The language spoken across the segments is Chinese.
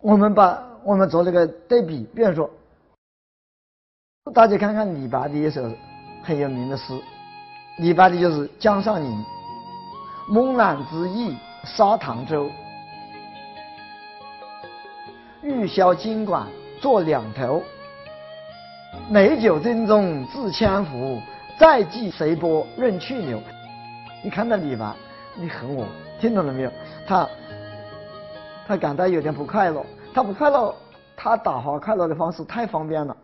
我们把我们做这个对比，比如说，大家看看李白的一首很有名的诗，李白的就是《江上吟》：“梦兰之意沙塘洲，玉箫金管作两头。美酒斟中自千壶，再寄随波任去留。”你看到李白，你和我听懂了没有？他他感到有点不快乐。他不快乐，他打发快乐的方式太方便了。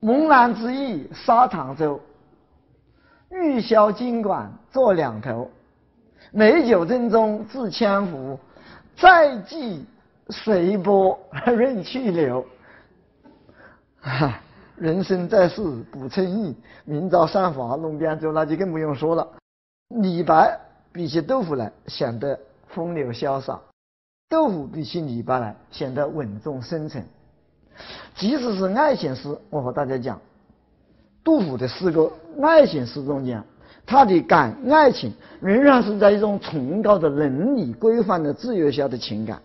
梦兰之意沙塘洲，玉箫金管作两头。美酒斟中自千壶，再寄随波任去留。哈，人生在世不称意，明朝散华弄扁舟，那就更不用说了。李白比起杜甫来显得风流潇洒。杜甫比起李白来显得稳重深沉，即使是爱情诗，我和大家讲，杜甫的诗歌爱情诗中间，他的感爱情仍然是在一种崇高的伦理规范的制约下的情感。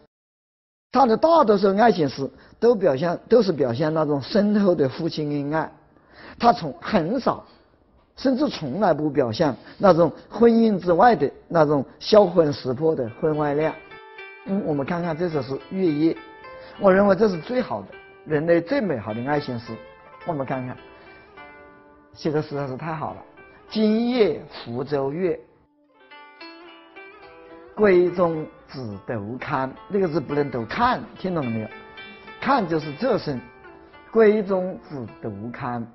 他的大多数爱情诗都表现都是表现那种深厚的夫妻恩爱，他从很少，甚至从来不表现那种婚姻之外的那种销魂识魄的婚外恋。嗯，我们看看这首诗《月夜》，我认为这是最好的，人类最美好的爱情诗。我们看看，写的实在是太好了。今夜福州月，闺中只独看。那个字不能读看，听懂了没有？看就是这声。闺中只独看，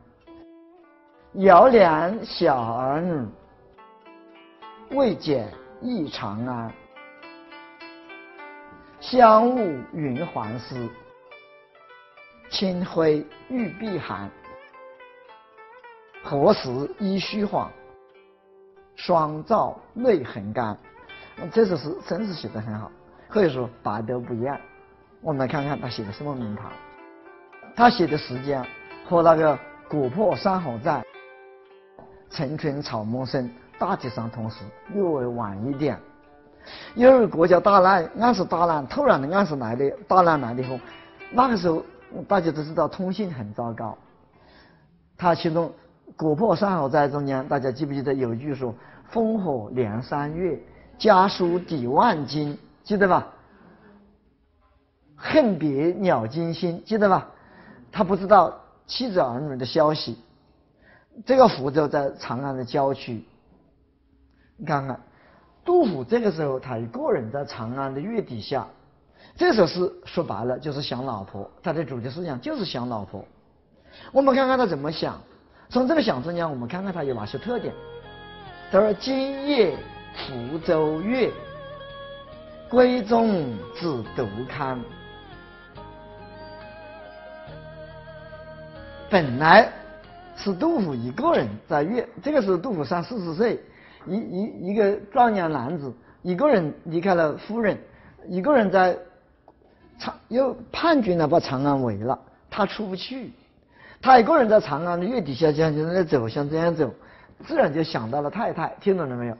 遥怜小儿女，未解忆长安。香雾云鬟湿，清辉玉臂寒。何时衣虚晃？双照泪痕干。这首诗真是写得很好，可以说大都不一样。我们来看看他写的什么名堂。他写的时间和那个“古破山河在，城春草木深”大体上同时，略微晚一点。因为国家大难，暗时大难，突然的暗时来的，大难来了以后，那个时候大家都知道通信很糟糕。他其中“国破山河在”中间，大家记不记得有句说“烽火连三月，家书抵万金”，记得吧？“恨别鸟惊心”，记得吧？他不知道妻子儿女的消息。这个福州在长安的郊区，你看看。杜甫这个时候，他一个人在长安的月底下，这首诗说白了就是想老婆，他的主题思想就是想老婆。我们看看他怎么想，从这个想中间，我们看看他有哪些特点。他说：“今夜福州月，闺中只独看。”本来是杜甫一个人在月，这个时候杜甫三四十岁。一一一个壮年男子，一个人离开了夫人，一个人在长又叛军呢把长安围了，他出不去，他一个人在长安的月底下这样在走，像这样走，自然就想到了太太，听懂了没有？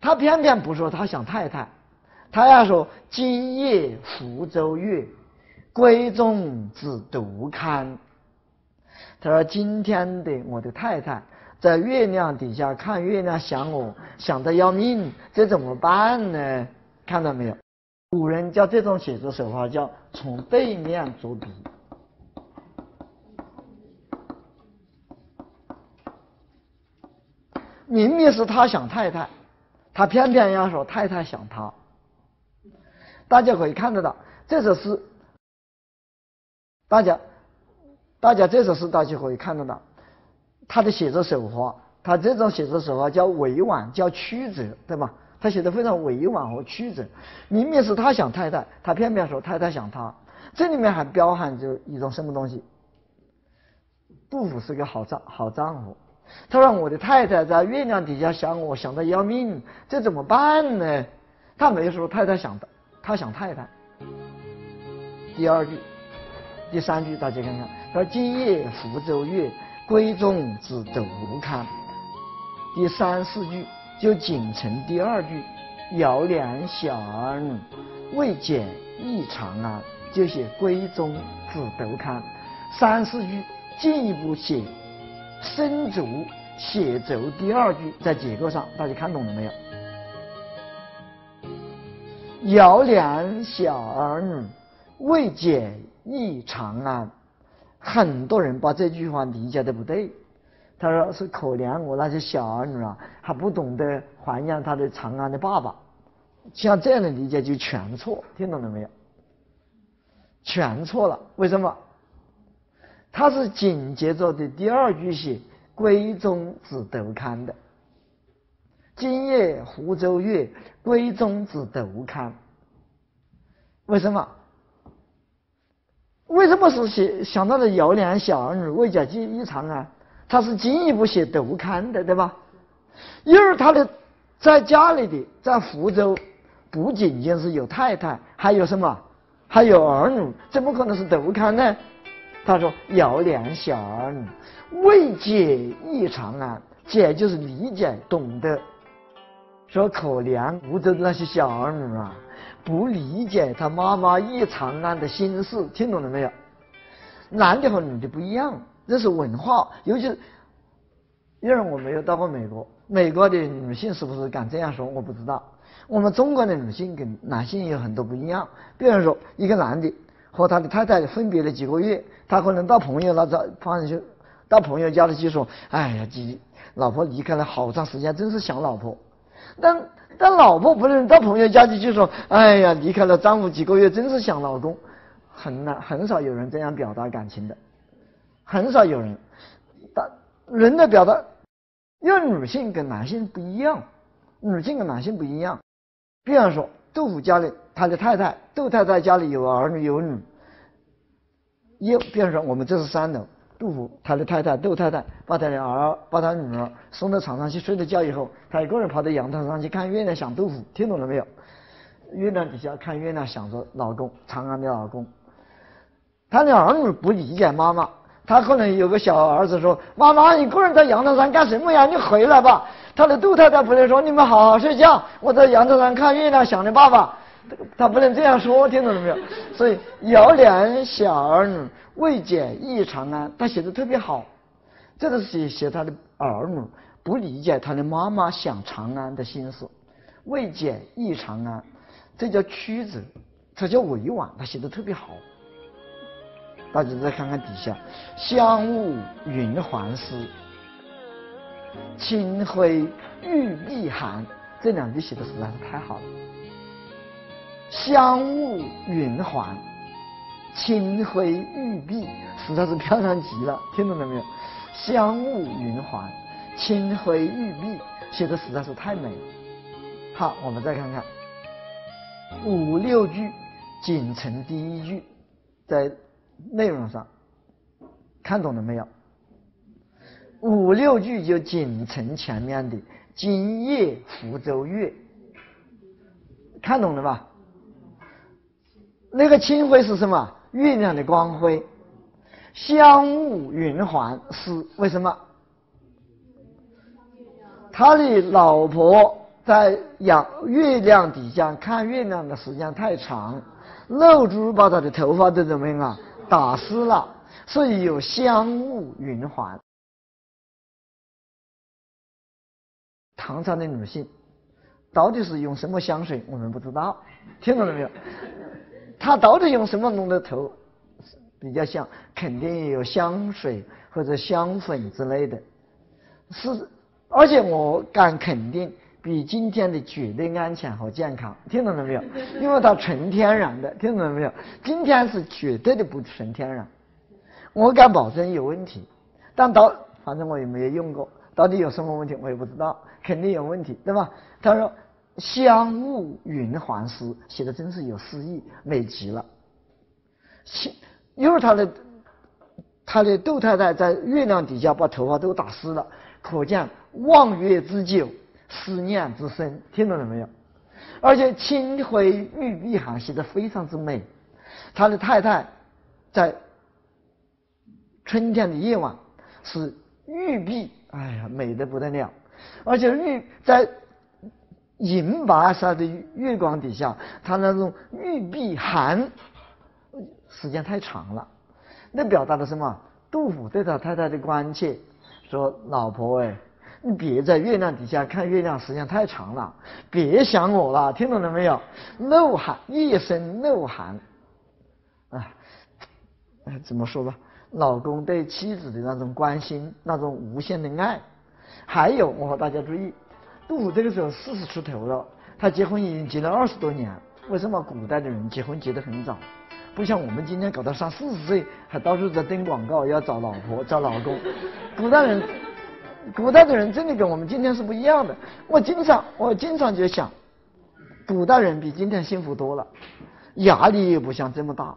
他偏偏不说他想太太，他要说今夜福州月，闺中只独看。他说今天的我的太太。在月亮底下看月亮，想我想的要命，这怎么办呢？看到没有？古人叫这种写作手法叫从背面着笔。明明是他想太太，他偏偏要说太太想他。大家可以看得到，这首诗，大家，大家这首诗大家可以看得到。他的写作手法，他这种写作手法叫委婉，叫曲折，对吧？他写的非常委婉和曲折。明明是他想太太，他偏偏说太太想他。这里面还包含着一种什么东西？杜甫是个好丈好丈夫。他说我的太太在月亮底下想我，想的要命，这怎么办呢？他没说太太想的，他想太太。第二句、第三句，大家看看，他说今夜福州月。闺中只独看，第三四句就仅成第二句，遥怜小儿女，未解忆长安，就写闺中子斗看。三四句进一步写生卒写轴第二句，在结构上大家看懂了没有？遥怜小儿女，未解忆长安。很多人把这句话理解的不对，他说是可怜我那些小儿女啊，还不懂得怀念他的长安的爸爸。像这样的理解就全错，听懂了没有？全错了，为什么？他是紧接着的第二句写“闺中子斗看”的。今夜湖州月，闺中子斗看。为什么？为什么是写想到了遥怜小儿女，未解记忆长啊？他是进一步写斗看的，对吧？因为他的在家里的在福州，不仅仅是有太太，还有什么？还有儿女，怎么可能是斗看呢？他说遥怜小儿女，未解异常啊，解就是理解懂得。说可怜福州的那些小儿女啊。不理解他妈妈忆长安的心事，听懂了没有？男的和女的不一样，这是文化，尤其是因为我没有到过美国，美国的女性是不是敢这样说？我不知道。我们中国的女性跟男性有很多不一样。比如说，一个男的和他的太太分别了几个月，他可能到朋友那找，放去，到朋友家里去说：“哎呀，几老婆离开了好长时间，真是想老婆。”但但老婆不能到朋友家去就说：“哎呀，离开了丈夫几个月，真是想老公。”很难，很少有人这样表达感情的，很少有人。但人的表达，因为女性跟男性不一样，女性跟男性不一样。比方说，杜甫家里他的太太杜太太家里有儿女有女，又比方说我们这是三楼。杜甫他的太太窦太太把他的儿把他女儿送到床上去睡了觉以后，他一个人跑到阳台上去看月亮想杜甫，听懂了没有？月亮底下看月亮想着老公长安的老公。他的儿女不理解妈妈，他可能有个小儿子说：“妈妈一个人在阳台上干什么呀？你回来吧。”他的杜太太不能说：“你们好好睡觉，我在阳台上看月亮想着爸爸。” 他不能这样说，听懂了没有？所以遥怜小儿女。未解忆长安，他写的特别好。这个是写写他的儿女不理解他的妈妈想长安的心思。未解忆长安，这叫曲折，这叫委婉，他写的特别好。大家再看看底下，香雾云鬟湿，清辉玉臂寒，这两句写的实在是太好了。香雾云环，清辉玉璧，实在是漂亮极了，听懂了没有？香雾云环，清辉玉璧，写的实在是太美了。好，我们再看看五六句仅成第一句，在内容上看懂了没有？五六句就仅成前面的“今夜福州月”，看懂了吧？那个清辉是什么？月亮的光辉，香雾云鬟是为什么？他的老婆在阳月亮底下看月亮的时间太长，露珠把他的头发都怎么样啊？打湿了，所以有香雾云鬟。唐朝的女性到底是用什么香水？我们不知道，听懂了没有？他到底用什么弄的头比较像？肯定有香水或者香粉之类的，是，而且我敢肯定，比今天的绝对安全和健康。听懂了没有？因为它纯天然的，听懂了没有？今天是绝对的不纯天然，我敢保证有问题。但到反正我也没有用过，到底有什么问题我也不知道，肯定有问题，对吧？他说。香雾云鬟诗写的真是有诗意，美极了。因为他的他的窦太太在月亮底下把头发都打湿了，可见望月之久，思念之深。听懂了没有？而且清辉玉臂寒写的非常之美。他的太太在春天的夜晚是玉臂，哎呀，美的不得了。而且玉在。银白色的月光底下，他那种玉臂寒，时间太长了。那表达的什么？杜甫对他太太的关切，说：“老婆哎，你别在月亮底下看月亮，时间太长了，别想我了，听懂了没有？露寒，夜深露寒。啊，怎么说吧？老公对妻子的那种关心，那种无限的爱。还有，我和大家注意，杜甫这个时候四十出头了，他结婚已经结了二十多年。为什么古代的人结婚结得很早？不像我们今天搞到三四十岁还到处在登广告要找老婆找老公，古代人，古代的人真的跟我们今天是不一样的。我经常我经常就想，古代人比今天幸福多了，压力也不像这么大。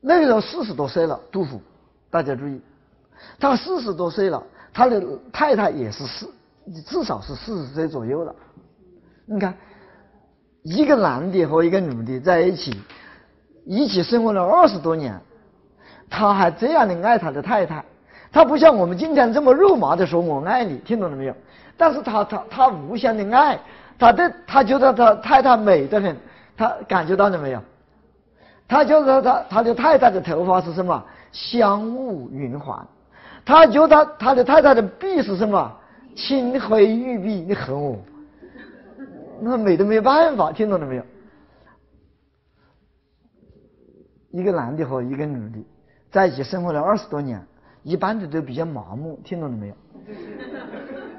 那个时候四十多岁了，杜甫，大家注意，他四十多岁了，他的太太也是四，至少是四十岁左右了，你看。一个男的和一个女的在一起，一起生活了二十多年，他还这样的爱他的太太，他不像我们今天这么肉麻的说“我爱你”，听懂了没有？但是他他他无限的爱，他的他觉得他太太美得很，他感觉到了没有？他觉得他他的太太的头发是什么？香雾云环，他觉得他的太太的臂是什么？青灰玉臂，你恨我？那美的没有办法，听懂了没有？一个男的和一个女的在一起生活了二十多年，一般的都比较麻木，听懂了没有？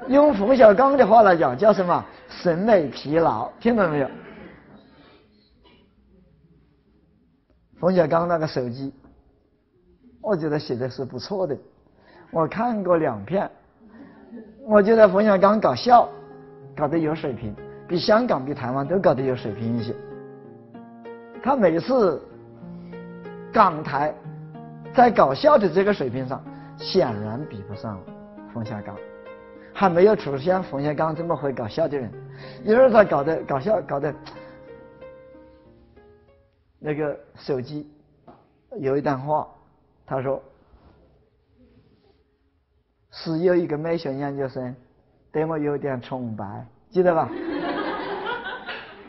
用冯小刚的话来讲，叫什么？审美疲劳，听懂了没有？冯小刚那个手机，我觉得写的是不错的，我看过两篇，我觉得冯小刚搞笑，搞得有水平。比香港、比台湾都搞得有水平一些。他每次港台在搞笑的这个水平上，显然比不上冯小刚，还没有出现冯小刚这么会搞笑的人。因为他搞的搞笑搞得，那个手机有一段话，他说：“是有一个美学研究生对我有点崇拜，记得吧？”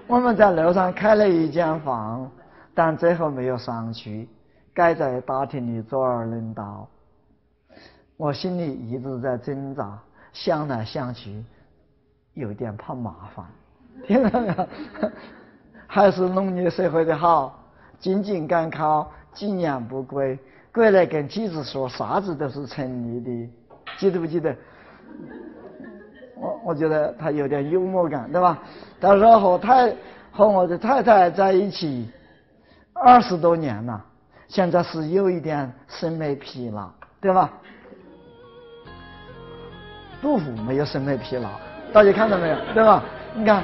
我们在楼上开了一间房，但最后没有上去，改在大厅里坐而论道。我心里一直在挣扎，想来想去，有点怕麻烦。听到没有？还是农业社会的好，进京赶考，几年不归，归来跟妻子说啥子都是成立的，记得不记得？我我觉得他有点幽默感，对吧？他说和太和我的太太在一起二十多年了，现在是有一点审美疲劳，对吧？杜甫没有审美疲劳，大家看到没有？对吧？你看，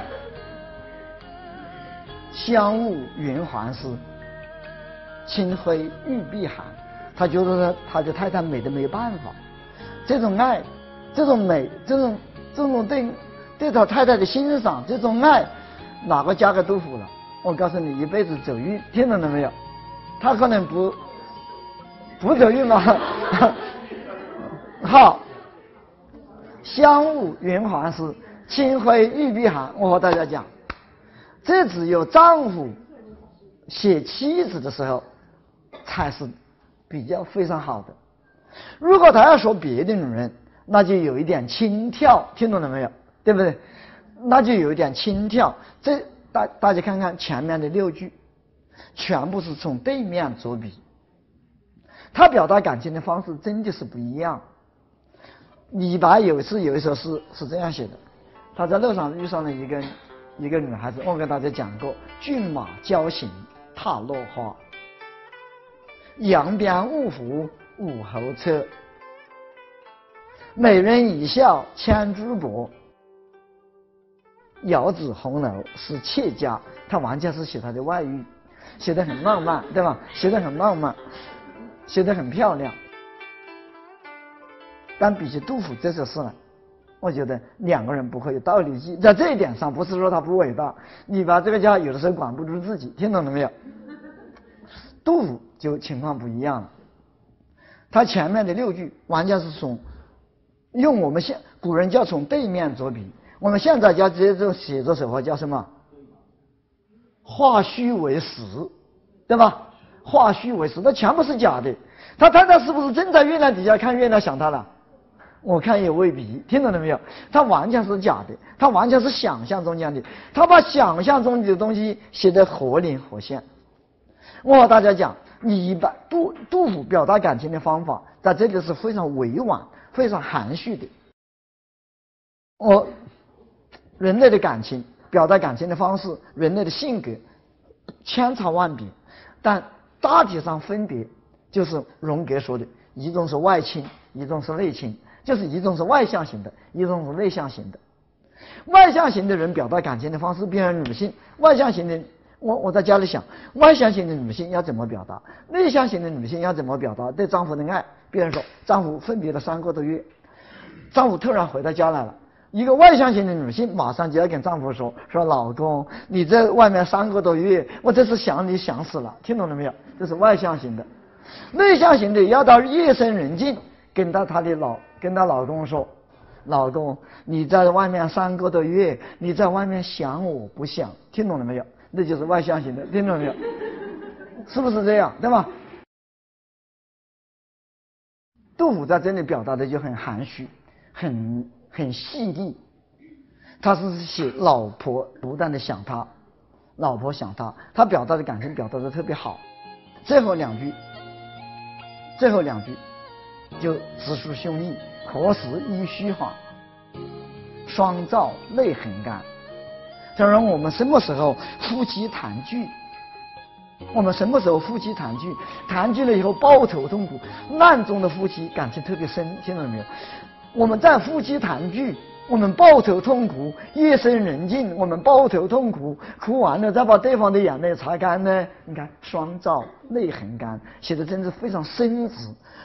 香雾云环湿，清辉玉臂寒，他觉得他他的太太美的没有办法，这种爱，这种美，这种。这种对对他太太的欣赏，这种爱，哪个嫁给杜甫了？我告诉你，一辈子走运，听懂了没有？他可能不不走运吗？好，香雾云环湿，清辉玉臂寒。我和大家讲，这只有丈夫写妻子的时候才是比较非常好的。如果他要说别的女人，那就有一点轻佻，听懂了没有？对不对？那就有一点轻佻。这大大家看看前面的六句，全部是从对面作笔。他表达感情的方式真的是不一样。李白有一次有一首诗是这样写的：他在路上遇上了一个一个女孩子，我跟大家讲过，骏马交行踏落花，扬鞭五虎舞侯车。美人一笑千珠箔，遥指红楼是妾家。他完全是写他的外遇，写的很浪漫，对吧？写的很浪漫，写的很漂亮。但比起杜甫这首诗来，我觉得两个人不会有道理记。在这一点上，不是说他不伟大，你把这个家有的时候管不住自己，听懂了没有？杜甫就情况不一样了，他前面的六句完全是从。用我们现古人叫从对面着笔，我们现在叫这种写作手法叫什么？化虚为实，对吧？化虚为实，那全部是假的。他太太是不是真在月亮底下看月亮想他了？我看也未必，听懂了没有？他完全是假的，他完全是想象中间的，他把想象中的东西写得活灵活现。我和大家讲，你一般杜杜甫表达感情的方法，在这里是非常委婉、非常含蓄的。我人类的感情，表达感情的方式，人类的性格千差万别，但大体上分别就是荣格说的，一种是外倾，一种是内倾。就是一种是外向型的，一种是内向型的。外向型的人表达感情的方式，比如女性，外向型的，我我在家里想，外向型的女性要怎么表达？内向型的女性要怎么表达对丈夫的爱？比如说，丈夫分别了三个多月，丈夫突然回到家来了，一个外向型的女性马上就要跟丈夫说：“说老公，你在外面三个多月，我这是想你想死了。”听懂了没有？这是外向型的。内向型的要到夜深人静，跟到他的老。跟她老公说：“老公，你在外面三个多月，你在外面想我不想？听懂了没有？那就是外向型的，听懂没有？是不是这样？对吧？”杜甫在这里表达的就很含蓄，很很细腻。他是写老婆不断的想他，老婆想他，他表达的感情表达的特别好。最后两句，最后两句就直抒胸臆。何时依虚华？双照泪痕干。他说：“我们什么时候夫妻团聚？我们什么时候夫妻团聚？团聚了以后抱头痛哭。难中的夫妻感情特别深，听到没有？我们在夫妻团聚，我们抱头痛哭，夜深人静，我们抱头痛哭，哭完了再把对方的眼泪擦干呢？你看，双照泪痕干，写的真是非常深挚，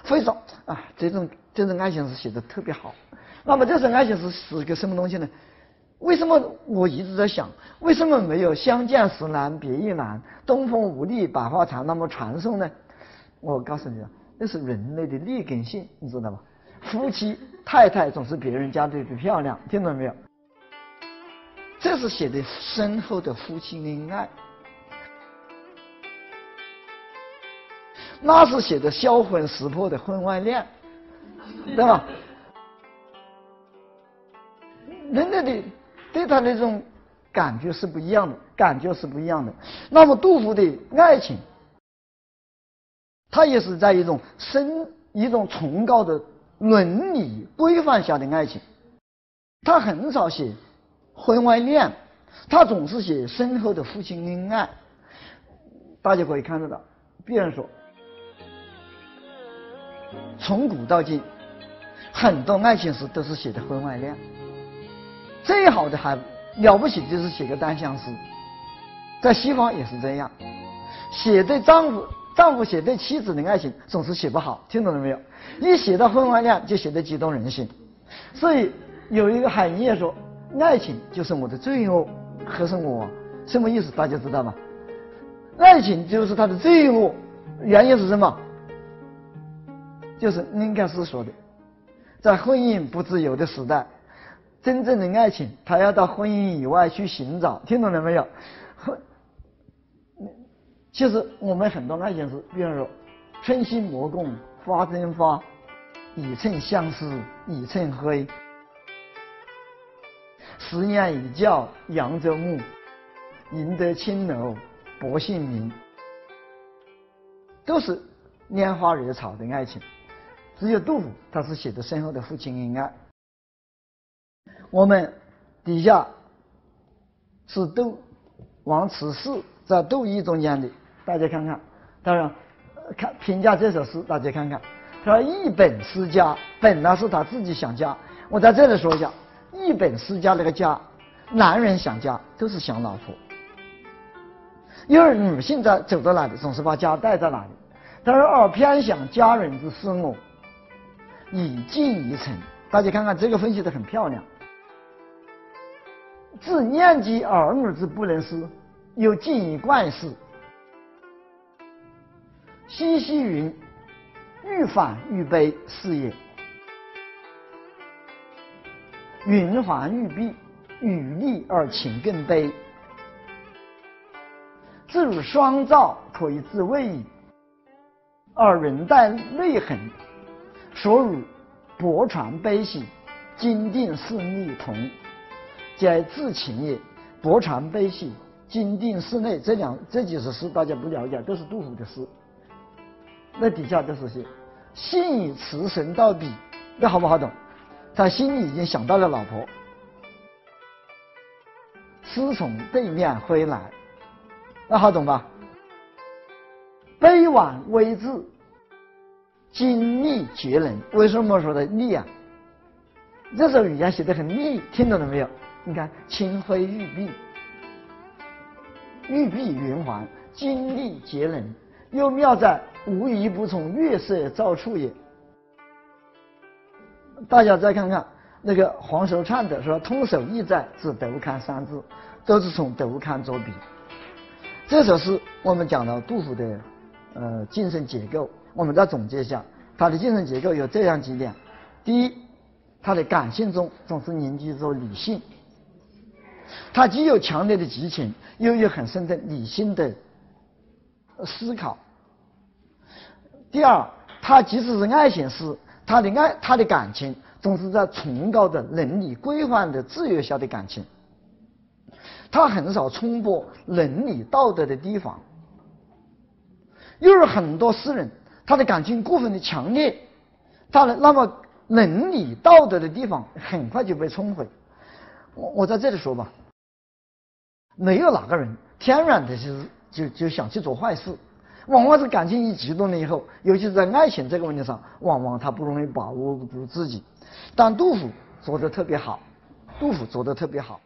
非常啊，这种。”这种爱情诗写的特别好，那么这首爱情诗是个什么东西呢？为什么我一直在想，为什么没有相见时难别亦难，东风无力百花残那么传颂呢？我告诉你啊，那是人类的劣根性，你知道吧？夫妻太太总是别人家的漂亮，听懂没有？这是写的深厚的夫妻恩爱，那是写的销魂识魄的婚外恋。对吧？人类的对他那种感觉是不一样的，感觉是不一样的。那么杜甫的爱情，他也是在一种深、一种崇高的伦理规范下的爱情。他很少写婚外恋，他总是写深厚的夫妻恩爱。大家可以看得到，比如说，从古到今。很多爱情诗都是写的婚外恋，最好的还了不起就是写个单相思，在西方也是这样，写对丈夫丈夫写对妻子的爱情总是写不好，听懂了没有？一写到婚外恋就写得激动人心，所以有一个海业说，爱情就是我的罪恶，可是我什么意思？大家知道吗？爱情就是他的罪恶，原因是什么？就是应该是说的。在婚姻不自由的时代，真正的爱情，他要到婚姻以外去寻找。听懂了没有？其实我们很多爱情是，比如说“春心莫共花争发，已趁相思已趁灰。十年一觉扬州牧，赢得青楼薄幸名。”都是拈花惹草的爱情。只有杜甫，他是写的深厚的父亲恩爱。我们底下是杜王慈氏在杜毅中间的，大家看看。当然，看评价这首诗，大家看看。他说：“一本思家，本来是他自己想家。我在这里说一下，一本思家那个家，男人想家都是想老婆，因为女性在走到哪里，总是把家带在哪里。他说：而偏想家人之思我。”以尽一层，大家看看这个分析的很漂亮。自念及儿女之不能思，又尽以冠事。西溪云：“欲反欲悲，是也。”云环玉璧，与利而情更悲。自如双照，可以自慰矣。而人带泪痕，所与薄传悲喜，金定寺内同，皆自情也。薄传悲喜，金定寺内这两这几首诗大家不了解，都是杜甫的诗。那底下都是些心与慈神到底，那好不好懂？他心里已经想到了老婆，诗从对面回来，那好懂吧？悲婉微志，精力绝伦。为什么说的力啊？这首语言写的很力，听懂了没有？你看青辉玉璧，玉璧圆环，精力绝伦，又妙在无一不从月色照处也。大家再看看那个黄守畅的说“通手意在”字“斗看”三字，都是从“斗看”着笔。这首诗我们讲了杜甫的。呃，精神结构，我们再总结一下，他的精神结构有这样几点：第一，他的感性中总是凝聚着理性，他既有强烈的激情，又有很深的理性的思考；第二，他即使是爱情诗，他的爱，他的感情总是在崇高的伦理规范的制约下的感情，他很少冲破伦理道德的堤防。又有很多诗人，他的感情过分的强烈，他的那么伦理道德的地方很快就被冲毁。我我在这里说吧，没有哪个人天然的就是就就想去做坏事，往往是感情一激动了以后，尤其是在爱情这个问题上，往往他不容易把握住自己。但杜甫做的特别好，杜甫做的特别好。